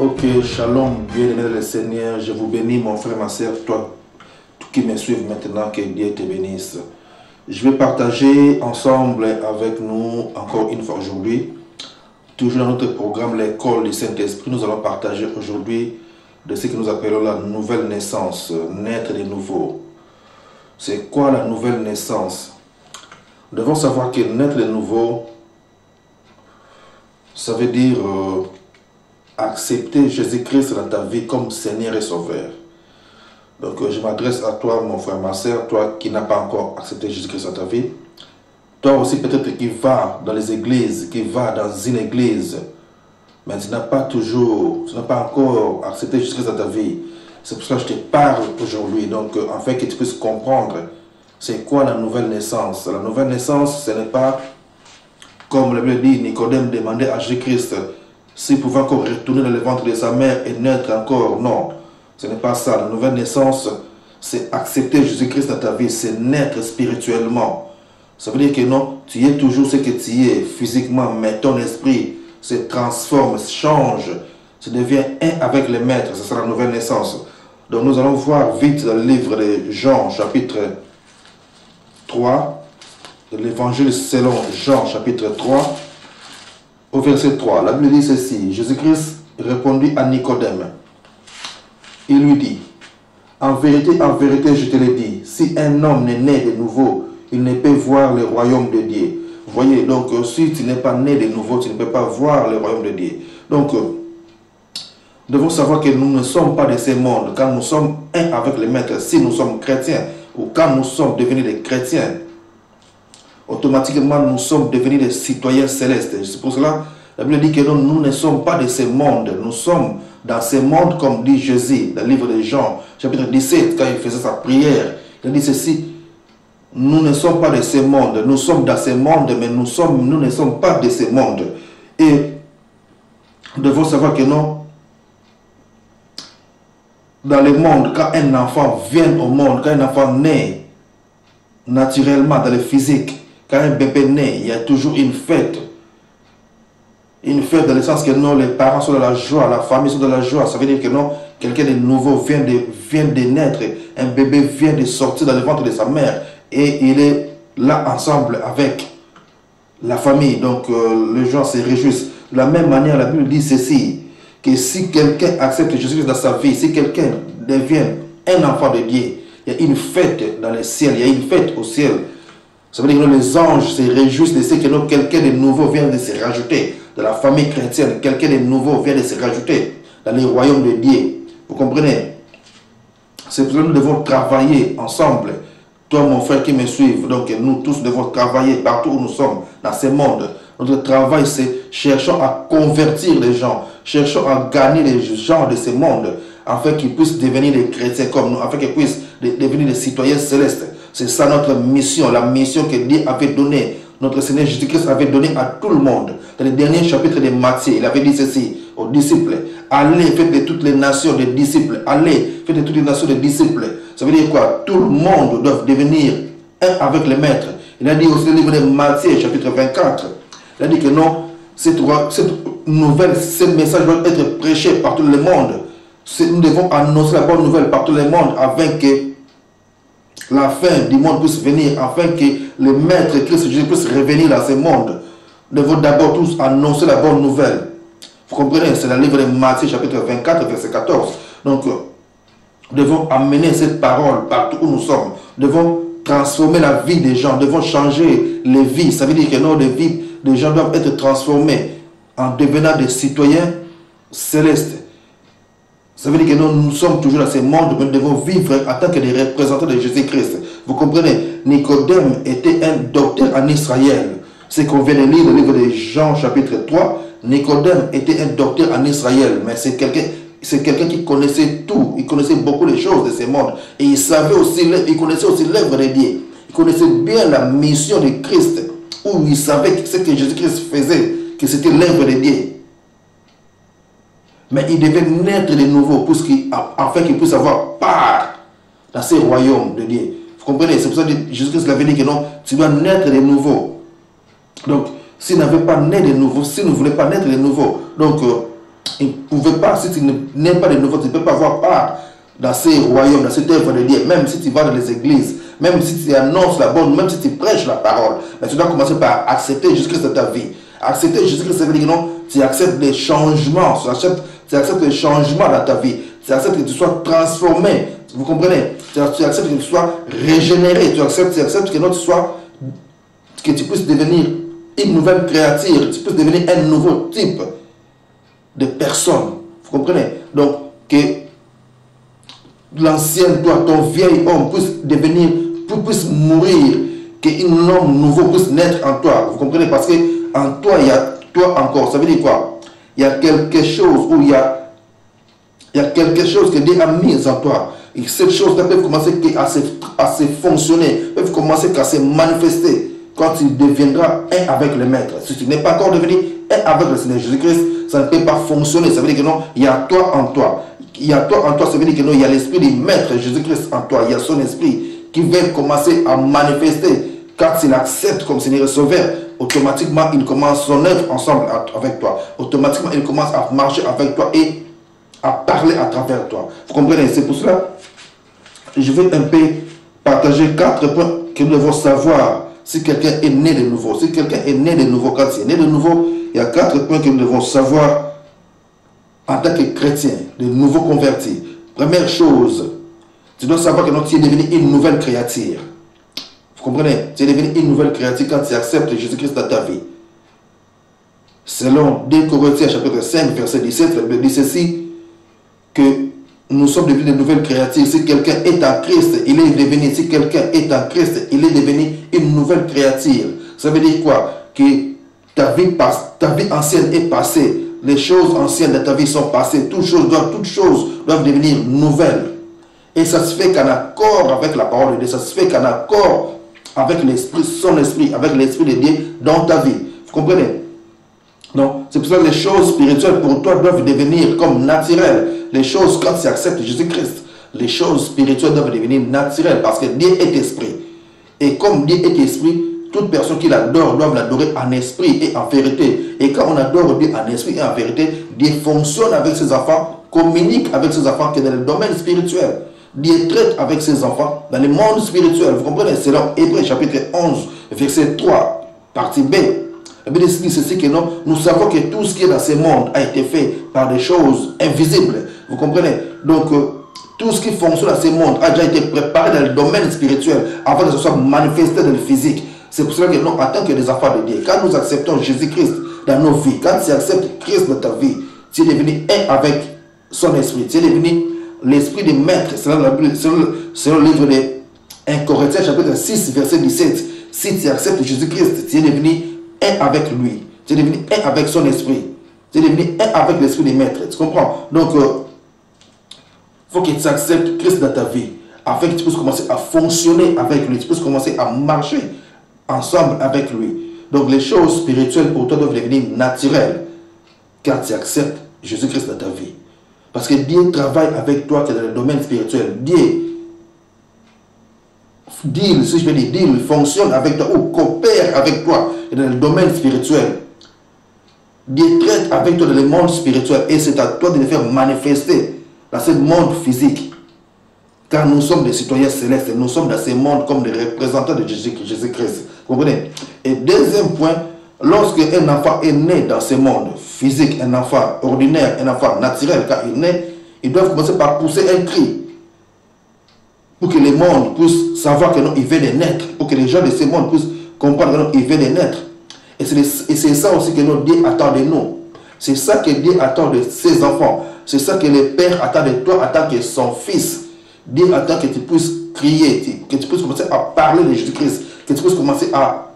Ok, shalom, bien-aimé le Seigneur, je vous bénis mon frère, ma soeur, toi qui me suivent maintenant, que Dieu te bénisse. Je vais partager ensemble avec nous encore une fois aujourd'hui, toujours dans notre programme L'école du Saint-Esprit, nous allons partager aujourd'hui de ce que nous appelons la nouvelle naissance, naître de nouveau. C'est quoi la nouvelle naissance? Nous devons savoir que naître de nouveau, ça veut dire euh, accepter Jésus-Christ dans ta vie comme Seigneur et Sauveur. Donc euh, je m'adresse à toi, mon frère, ma soeur, toi qui n'as pas encore accepté Jésus-Christ dans ta vie. Toi aussi peut-être qui va dans les églises, qui va dans une église, mais tu n'as pas toujours, tu n'as pas encore accepté Jésus-Christ dans ta vie. C'est pour ça que je te parle aujourd'hui. Donc, euh, afin que tu puisses comprendre c'est quoi la nouvelle naissance? La nouvelle naissance, ce n'est pas, comme le dit, Nicodème demandait à Jésus-Christ s'il pouvait encore retourner dans le ventre de sa mère et naître encore. Non, ce n'est pas ça. La nouvelle naissance, c'est accepter Jésus-Christ dans ta vie, c'est naître spirituellement. Ça veut dire que non, tu es toujours ce que tu es physiquement, mais ton esprit se transforme, change, se devient un avec le maître. Ce sera la nouvelle naissance. Donc nous allons voir vite dans le livre de Jean, chapitre 3, l'évangile selon Jean, chapitre 3, au verset 3. La Bible dit ceci Jésus-Christ répondit à Nicodème. Il lui dit En vérité, en vérité, je te le dis, si un homme n'est né de nouveau, il ne peut voir le royaume de Dieu. Voyez, donc si tu n'es pas né de nouveau, tu ne peux pas voir le royaume de Dieu. Donc, nous devons savoir que nous ne sommes pas de ce monde. Quand nous sommes un avec le Maître, si nous sommes chrétiens, ou quand nous sommes devenus des chrétiens, automatiquement nous sommes devenus des citoyens célestes. C'est pour cela la Bible dit que nous, ne sommes pas de ce monde. Nous sommes dans ce monde, comme dit Jésus dans le livre de Jean, chapitre 17, quand il faisait sa prière. Il dit ceci nous ne sommes pas de ce monde. Nous sommes dans ce monde, mais nous, sommes, nous ne sommes pas de ce monde. Et nous devons savoir que non, dans le monde, quand un enfant vient au monde, quand un enfant naît naturellement dans le physique, quand un bébé naît, il y a toujours une fête. Une fête dans le sens que non, les parents sont dans la joie, la famille sont dans la joie. Ça veut dire que non, quelqu'un de nouveau vient de, de naître, un bébé vient de sortir dans le ventre de sa mère et il est là ensemble avec la famille. Donc euh, les gens se réjouissent. De la même manière, la Bible dit ceci que si quelqu'un accepte Jésus dans sa vie, si quelqu'un devient un enfant de Dieu, il y a une fête dans le ciel, il y a une fête au ciel. Ça veut dire que les anges se réjouissent de ce que quelqu'un de nouveau vient de se rajouter dans la famille chrétienne, quelqu'un de nouveau vient de se rajouter dans les royaumes de Dieu. Vous comprenez? C'est pour ça que nous devons travailler ensemble. Toi, mon frère qui me suit, donc nous tous devons travailler partout où nous sommes, dans ce monde. Notre travail, c'est cherchons à convertir les gens, cherchons à gagner les gens de ce monde, afin qu'ils puissent devenir des chrétiens comme nous, afin qu'ils puissent devenir des citoyens célestes. C'est ça notre mission, la mission que Dieu avait donnée, notre Seigneur Jésus-Christ avait donnée à tout le monde. Dans le dernier chapitre de Matthieu, il avait dit ceci aux disciples. Allez, faites de toutes les nations des disciples. Allez, faites de toutes les nations des disciples. Ça veut dire quoi? Tout le monde doit devenir un avec le maître. Il a dit aussi le livre de Matthieu, chapitre 24. Il a dit que non, cette, cette nouvelle, ce message doit être prêché par tout le monde. Nous devons annoncer la bonne nouvelle par tout le monde afin que la fin du monde puisse venir, afin que le Maître Christ Jésus puisse revenir dans ce monde. Nous devons d'abord tous annoncer la bonne nouvelle. Vous comprenez C'est le livre de Matthieu chapitre 24, verset 14. Donc, nous devons amener cette parole partout où nous sommes. Nous devons transformer la vie des gens. Nous devons changer les vies. Ça veut dire que nos vies des gens doivent être transformés en devenant des citoyens célestes. Ça veut dire que nous, sommes toujours dans ce monde, mais nous devons vivre en tant que des représentants de Jésus-Christ. Vous comprenez? Nicodème était un docteur en Israël. C'est qu'on vient de lire le livre de Jean chapitre 3. Nicodème était un docteur en Israël, mais c'est quelqu'un c'est quelqu'un qui connaissait tout, il connaissait beaucoup les choses de ce monde. Et il savait aussi, il connaissait aussi l'œuvre de Dieu. Il connaissait bien la mission de Christ, où il savait ce que Jésus-Christ faisait, que c'était l'œuvre de Dieu. Mais il devait naître de nouveau pour qu'il, afin qu'il puisse avoir part dans ce royaume de Dieu. Vous comprenez? C'est pour ça que Jésus-Christ avait dit que non, tu dois naître de nouveau. Donc, s'il n'avait pas né de nouveau, s'il ne voulait pas naître de nouveau, donc, euh, il ne pouvait pas, si tu n'aimes pas de nouveau, tu ne peux pas avoir part dans ces royaumes, dans cette œuvre de Dieu, même si tu vas dans les églises, même si tu annonces la bonne, même si tu prêches la parole. Mais tu dois commencer par accepter Jésus-Christ dans ta vie. Accepter Jésus-Christ, ça veut dire que non, tu acceptes les changements, tu acceptes, tu acceptes les changements dans ta vie. Tu acceptes que tu sois transformé. Vous comprenez? Tu, acceptes que tu sois régénéré. Tu acceptes, tu acceptes que, que tu puisses devenir une nouvelle créature, tu puisses devenir un nouveau type de personne. Vous comprenez? Donc, que l'ancien toi, ton vieil homme puisse devenir, puisse mourir, qu'un homme nouveau puisse naître en toi. Vous comprenez? Parce que en toi, il y a toi encore. Ça veut dire quoi? Il y a quelque chose où il y a, il y a quelque chose que Dieu a mis en toi. Et cette chose-là peut commencer à se, à se fonctionner, peut commencer à se manifester quand tu deviendras un avec le Maître. Si tu n'es pas encore devenu un avec le Seigneur Jésus-Christ, ça ne peut pas fonctionner. Ça veut dire que non, il y a toi en toi. Il y a toi en toi, ça veut dire que non, il y a l'esprit du Maître Jésus-Christ en toi. Il y a son esprit qui va commencer à manifester. Quand il accepte comme Seigneur et Sauveur, automatiquement, il commence son œuvre ensemble avec toi. Automatiquement, il commence à marcher avec toi et à parler à travers toi. Vous comprenez? C'est pour cela je vais un peu partager quatre points que nous devons savoir si quelqu'un est né de nouveau. Si quelqu'un est né de nouveau, quand il est né de nouveau, il y a quatre points que nous devons savoir en tant que chrétien, de nouveau converti. Première chose, tu dois savoir que tu es devenu une nouvelle créature. Vous comprenez? Tu es devenu une nouvelle créature quand tu acceptes Jésus-Christ dans ta vie. Selon 2 Corinthiens chapitre 5, verset 17, la Bible dit ceci, que nous sommes devenus de nouvelles créatures. Si quelqu'un est en Christ, il est devenu, si quelqu'un est en Christ, il est devenu une nouvelle créature. Ça veut dire quoi? Que ta vie, passe, ta vie ancienne est passée. Les choses anciennes de ta vie sont passées. Toutes choses doivent, toutes choses doivent devenir nouvelles. Et ça se fait qu'en accord avec la parole de Dieu, ça se fait qu'en accord avec l'esprit, son esprit, avec l'esprit de Dieu dans ta vie. Vous comprenez? Donc, c'est pour ça que les choses spirituelles pour toi doivent devenir comme naturelles. Les choses, quand tu acceptes Jésus-Christ, les choses spirituelles doivent devenir naturelles parce que Dieu est esprit. Et comme Dieu est esprit, toute personne qui l'adore doit l'adorer en esprit et en vérité. Et quand on adore Dieu en esprit et en vérité, Dieu fonctionne avec ses enfants, communique avec ses enfants qui est dans le domaine spirituel. Dieu traite avec ses enfants dans le monde spirituel. Vous comprenez? C'est dans Hébreu chapitre 11, verset 3, partie B. La Bible dit ceci que non, nous savons que tout ce qui est dans ce monde a été fait par des choses invisibles. Vous comprenez? Donc, euh, tout ce qui fonctionne dans ce monde a déjà été préparé dans le domaine spirituel avant que ce soit manifesté dans le physique. C'est pour cela que nous, en tant que des enfants de Dieu, quand nous acceptons Jésus-Christ dans nos vies, quand tu acceptes Christ dans ta vie, tu es devenu un avec son esprit. Tu es devenu l'esprit du maître, selon, la le livre de 1 Corinthiens chapitre 6, verset 17. Si tu acceptes Jésus-Christ, tu es devenu un avec lui. Tu es devenu un avec son esprit. Tu es devenu un avec l'esprit des maîtres. Tu comprends? Donc, il euh, faut que tu acceptes Christ dans ta vie. Afin que tu puisses commencer à fonctionner avec lui. Tu puisses commencer à marcher ensemble avec lui. Donc, les choses spirituelles pour toi doivent devenir naturelles. Car tu acceptes Jésus-Christ dans ta vie. Parce que Dieu travaille avec toi dans le domaine spirituel. Dieu deal, si je peux dire deal, fonctionne avec toi ou coopère avec toi dans le domaine spirituel. Dieu traite avec toi dans le monde spirituel et c'est à toi de le faire manifester dans ce monde physique. Car nous sommes des citoyens célestes, nous sommes dans ce monde comme des représentants de Jésus-Christ. Vous comprenez? Et deuxième point, lorsque un enfant est né dans ce monde physique, un enfant ordinaire, un enfant naturel, quand il naît, il doit commencer par pousser un cri pour que le monde puisse savoir que non, il naître, pour que les gens de ce monde puissent comprendre que non, il de naître. Et c'est ça aussi que notre Dieu attend de nous. C'est ça que Dieu attend de ses enfants. C'est ça que le Père attend de toi en tant que son fils. Dieu attend que tu puisses crier, que tu puisses commencer à parler de Jésus-Christ, que tu puisses commencer à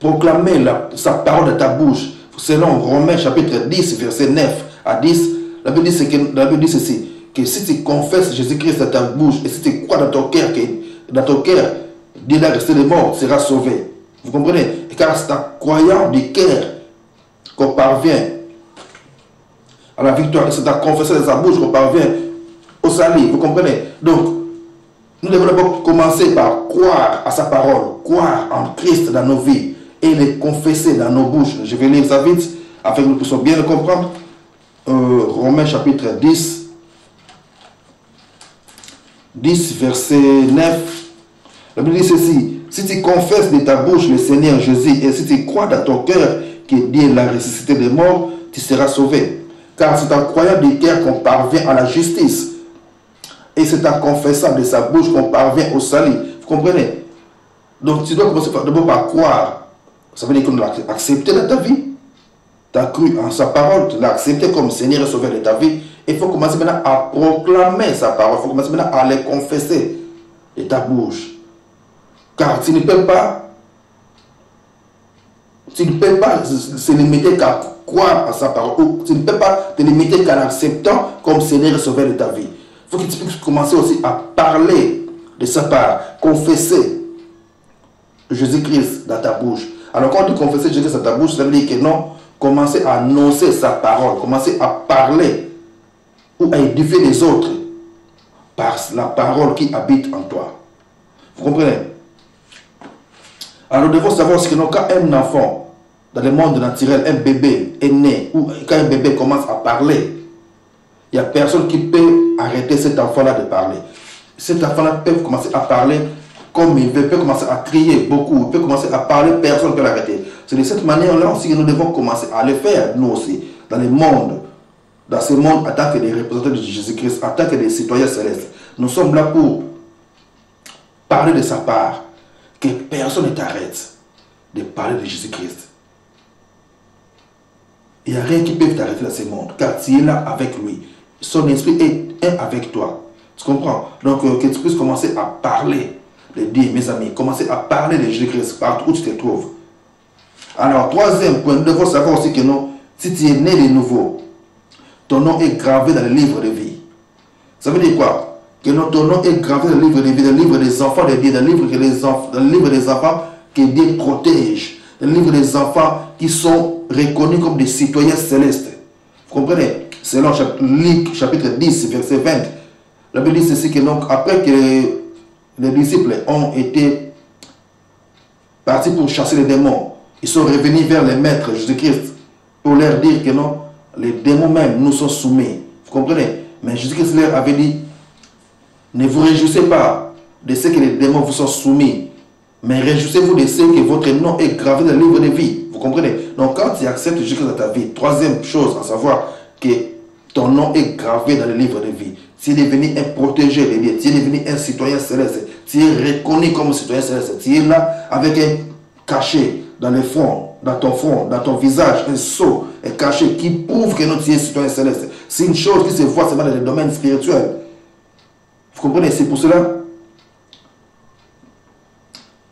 proclamer sa parole de ta bouche. Selon Romains chapitre 10, verset 9 à 10, la Bible dit, la Bible dit ceci que si tu confesses Jésus-Christ dans ta bouche et si tu crois dans ton cœur que dans ton cœur, Dieu a resté de mort, sera sauvé. Vous comprenez? Car c'est en croyant du cœur qu'on parvient à la victoire. C'est en confessant dans sa bouche qu'on parvient au salut. Vous comprenez? Donc, nous devons d'abord commencer par croire à sa parole, croire en Christ dans nos vies et le confesser dans nos bouches. Je vais lire ça vite. afin que nous puissions bien le comprendre. Euh, Romains chapitre 10, 10, verset 9. La Bible dit ceci, si tu confesses de ta bouche le Seigneur Jésus et si tu crois dans ton cœur que Dieu l'a ressuscité des morts, tu seras sauvé. Car c'est en croyant du cœur qu'on parvient à la justice. Et c'est en confessant de sa bouche qu'on parvient au salut. Vous comprenez? Donc tu dois commencer d'abord par croire. Ça veut dire qu'on l'a accepté dans ta vie. Tu as cru en sa parole, tu l'as accepté comme Seigneur et Sauveur de ta vie. Il faut commencer maintenant à proclamer sa parole. Il faut commencer maintenant à les confesser de ta bouche. Car tu ne peux pas, tu ne peux pas se limiter qu'à croire à sa parole. Tu ne peux pas te limiter qu'à l'acceptant comme Seigneur et Sauveur de ta vie. Il faut que tu puisses commencer aussi à parler de sa part, confesser Jésus-Christ dans ta bouche. Alors quand tu confesses Jésus-Christ dans ta bouche, ça veut dire que non, commencer à annoncer sa parole, commencer à parler ou à édifier les autres par la parole qui habite en toi. Vous comprenez? Alors nous devons savoir ce que quand un enfant, dans le monde naturel, un bébé est né, ou quand un bébé commence à parler, il n'y a personne qui peut arrêter cet enfant-là de parler. Cet enfant-là peut commencer à parler comme il veut, peut commencer à crier beaucoup, peut commencer à parler, personne ne peut l'arrêter. C'est de cette manière-là aussi que nous devons commencer à le faire, nous aussi, dans le monde, dans ce monde, en tant que des représentants de Jésus-Christ, en tant que des citoyens célestes. Nous sommes là pour parler de sa part, que personne ne t'arrête de parler de Jésus-Christ. Il n'y a rien qui peut t'arrêter dans ce monde, car tu es là avec lui. Son esprit est avec toi. Tu comprends? Donc, euh, que tu puisses commencer à parler de Dieu, mes amis. Commencer à parler de Jésus-Christ partout où tu te trouves. Alors, troisième point, nous devons savoir aussi que non, si tu es né de nouveau, ton nom est gravé dans le livre de vie. Ça veut dire quoi? Que ton nom est gravé dans le livre de vie, dans le livre des enfants de Dieu, dans le livre, les enfants, dans le livre des enfants que Dieu protège, dans le livre des enfants qui sont reconnus comme des citoyens célestes. Vous comprenez? Selon chapitre 10, verset 20, la Bible dit ceci que donc, après que les disciples ont été partis pour chasser les démons, ils sont revenus vers les maîtres Jésus-Christ pour leur dire que non, les démons même nous sont soumis. Vous comprenez? Mais Jésus-Christ leur avait dit, ne vous réjouissez pas de ce que les démons vous sont soumis, mais réjouissez-vous de ce que votre nom est gravé dans le livre de vie. Vous comprenez? Donc quand tu acceptes Jésus-Christ dans ta vie, troisième chose à savoir que ton nom est gravé dans le livre de vie. Tu es devenu un protégé de Dieu, tu es devenu un citoyen céleste, tu es reconnu comme citoyen céleste, tu es là avec un cachet dans le front, dans ton front, dans ton visage, un sceau, un cachet qui prouve que tu es citoyen céleste. C'est une chose qui se voit seulement dans le domaine spirituel. Vous comprenez? C'est pour cela,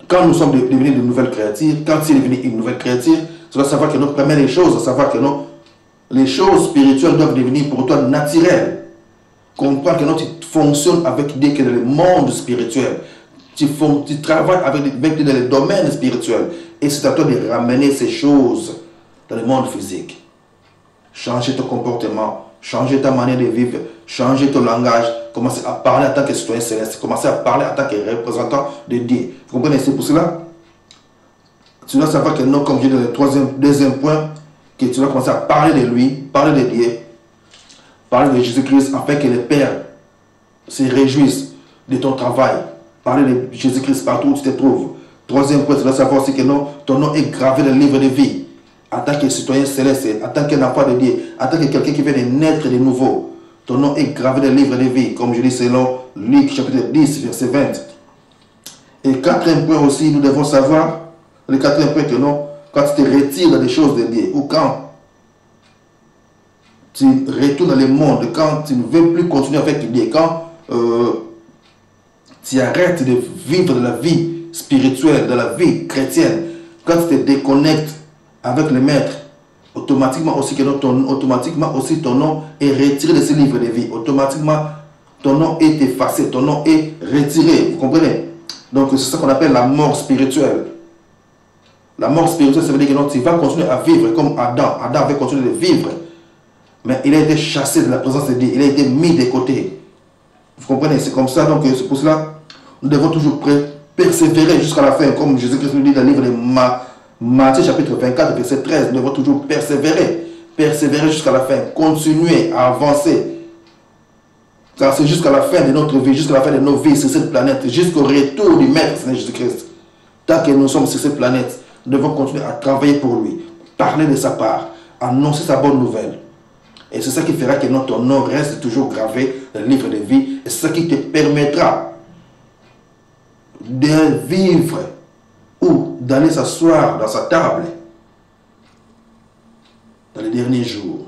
quand nous sommes devenus de nouvelles créatures, quand tu es devenu une nouvelle créature, tu dois savoir que nous première les choses, savoir que non, les choses spirituelles doivent devenir pour toi naturelles. Comprends que non, tu fonctionnes avec Dieu que dans le monde spirituel. Tu, tu travailles avec, avec Dieu dans le domaine spirituel. Et c'est à toi de ramener ces choses dans le monde physique. Changer ton comportement, changer ta manière de vivre, changer ton langage, commencer à parler en tant que citoyen céleste, commencer à parler en tant que représentant de Dieu. Vous comprenez C'est pour cela? Tu dois savoir que non, comme je dis dans le troisième, deuxième point, que tu dois commencer à parler de lui, parler de Dieu, parler de Jésus-Christ, afin que les pères se réjouissent de ton travail. Parler de Jésus-Christ partout où tu te trouves. Troisième point, tu dois savoir aussi que non, ton nom est gravé dans le livre de vie. En tant que citoyen céleste, en tant qu'un enfant de Dieu, en tant que quelqu'un qui vient de naître de nouveau. Ton nom est gravé dans le livre de vie, comme je dis selon Luc chapitre 10, verset 20. Et quatrième point aussi, nous devons savoir, le quatrième point que non, quand tu te retires les choses de Dieu, ou quand tu retournes dans le monde, quand tu ne veux plus continuer avec Dieu, quand euh, tu arrêtes de vivre de la vie spirituelle, de la vie chrétienne, quand tu te déconnectes avec le maître, automatiquement aussi, ton, automatiquement aussi ton nom est retiré de ce livre de vie. Automatiquement, ton nom est effacé, ton nom est retiré. Vous comprenez? Donc c'est ça qu'on appelle la mort spirituelle. La mort spirituelle, ça veut dire que non, tu vas continuer à vivre comme Adam. Adam avait continué de vivre. Mais il a été chassé de la présence de Dieu. Il a été mis de côté. Vous comprenez C'est comme ça. Donc c'est pour cela nous devons toujours persévérer jusqu'à la fin. Comme Jésus-Christ nous dit dans le livre de Matthieu chapitre 24, verset 13, nous devons toujours persévérer, persévérer jusqu'à la fin, continuer à avancer. Car c'est jusqu'à la fin de notre vie, jusqu'à la fin de nos vies sur cette planète, jusqu'au retour du Maître Seigneur Jésus-Christ. Tant que nous sommes sur cette planète, nous devons continuer à travailler pour lui, parler de sa part, annoncer sa bonne nouvelle. Et c'est ça qui fera que notre nom reste toujours gravé dans le livre de vie. Et c'est ça qui te permettra de vivre ou d'aller s'asseoir dans sa table dans les derniers jours.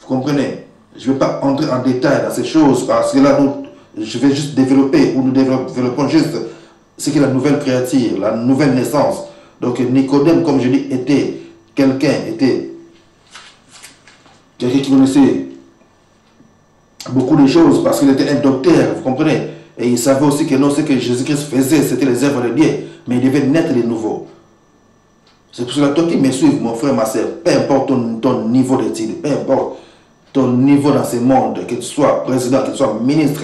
Vous comprenez? Je ne vais pas entrer en détail dans ces choses parce que là, je vais juste développer ou nous développons juste ce qu'est la nouvelle créature, la nouvelle naissance. Donc Nicodème, comme je dis, était quelqu'un, était quelqu'un qui connaissait beaucoup de choses parce qu'il était un docteur, vous comprenez? Et il savait aussi que non, ce que Jésus-Christ faisait, c'était les œuvres de Dieu, mais il devait naître de nouveau. C'est pour cela, toi qui me suis, mon frère, ma soeur, peu importe ton, niveau d'études, peu importe ton niveau dans ce monde, que tu sois président, que tu sois ministre,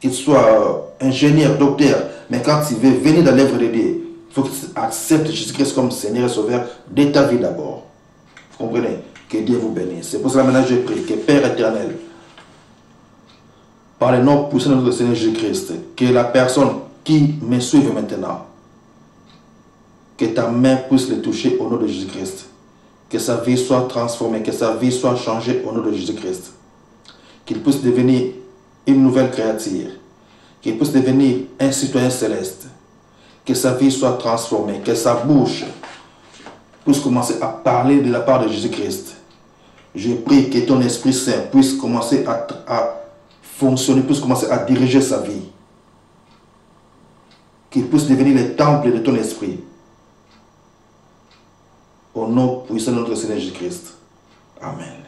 que tu sois ingénieur, docteur, mais quand tu veux venir dans l'œuvre de Dieu, il faut que tu acceptes Jésus-Christ comme Seigneur et Sauveur de ta vie d'abord. Vous comprenez? Que Dieu vous bénisse. C'est pour cela maintenant je prie que Père éternel, par le nom puissant de notre Seigneur Jésus-Christ, que la personne qui me suive maintenant, que ta main puisse le toucher au nom de Jésus-Christ. Que sa vie soit transformée, que sa vie soit changée au nom de Jésus-Christ. Qu'il puisse devenir une nouvelle créature. Qu'il puisse devenir un citoyen céleste que sa vie soit transformée, que sa bouche puisse commencer à parler de la part de Jésus-Christ. Je prie que ton Esprit Saint puisse commencer à, fonctionner, puisse commencer à diriger sa vie. Qu'il puisse devenir le temple de ton Esprit. Au nom puissant de notre Seigneur Jésus-Christ. Amen.